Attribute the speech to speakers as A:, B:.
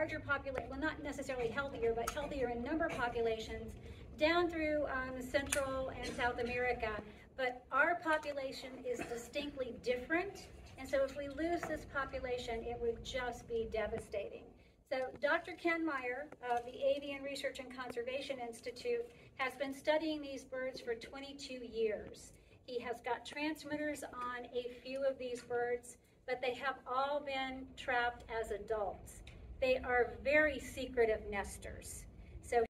A: larger population, well, not necessarily healthier, but healthier in number populations down through um, Central and South America. But our population is distinctly different. And so if we lose this population, it would just be devastating. So Dr. Ken Meyer of the Avian Research and Conservation Institute has been studying these birds for 22 years. He has got transmitters on a few of these birds, but they have all been trapped as adults. They are very secretive nesters.